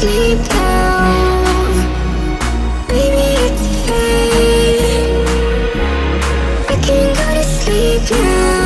sleep now Maybe it's fate I can go to sleep now.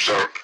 Sir.